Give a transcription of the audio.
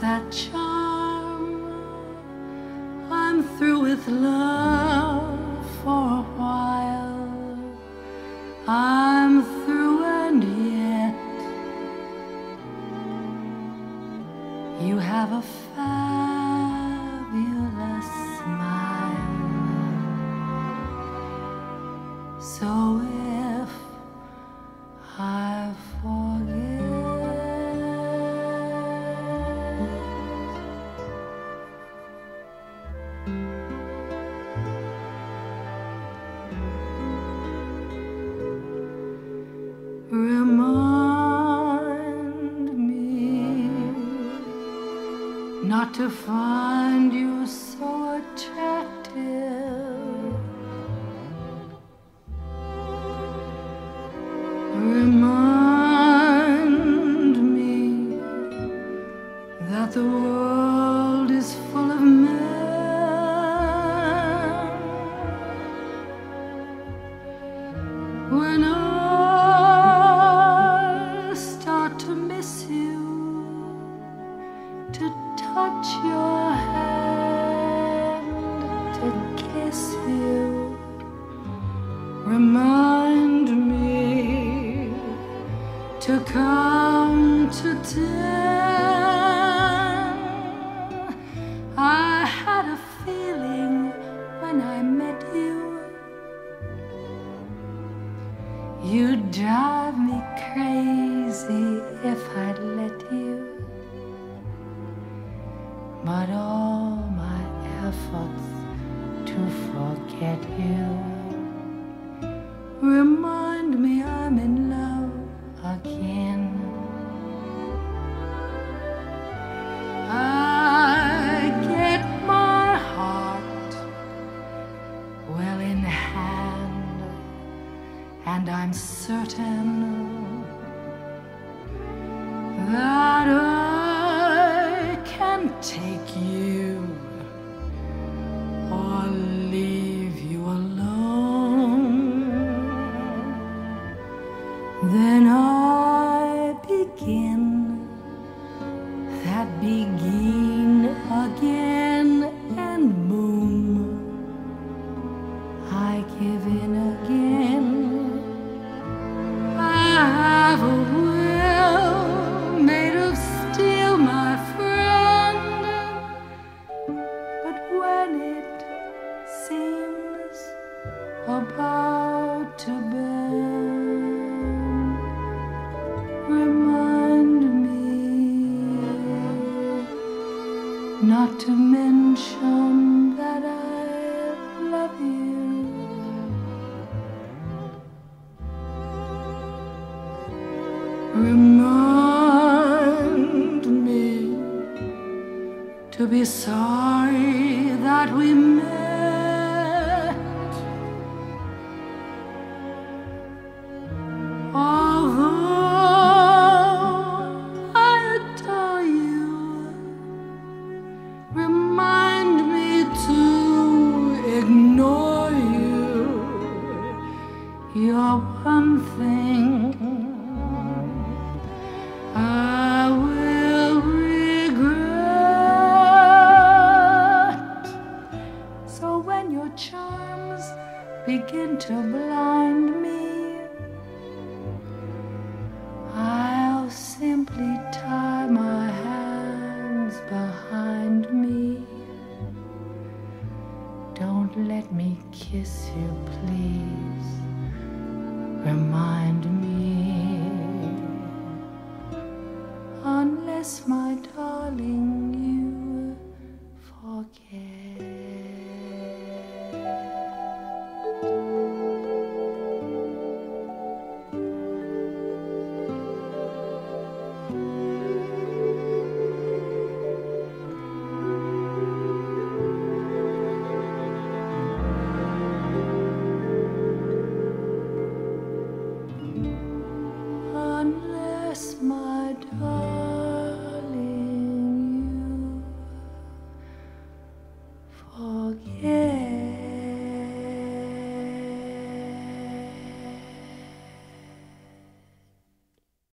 that charm. I'm through with love for a while. I'm through and yet you have a fabulous not to find you so attractive. Remind me that the world is full of men. When I to touch your hand, to kiss you, remind me to come to town. I had a feeling when I met you. You'd drive me crazy if I'd let you. But all my efforts to forget you remind me I'm in love again. I get my heart well in hand, and I'm certain begin again and boom. I give in again. Not to mention that I love you. Remind me to be sorry that we met. One thing I will regret. So when your charms begin to blind me, I'll simply tie my hands behind me. Don't let me kiss you, please. Remind me. Unless, my darling, forget.